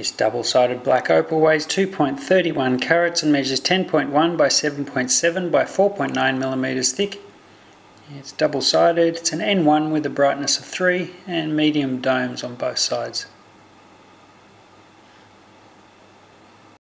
This double-sided black opal weighs 2.31 carats and measures 10.1 by 7.7 by 4.9 millimeters thick. It's double-sided, it's an N1 with a brightness of 3 and medium domes on both sides.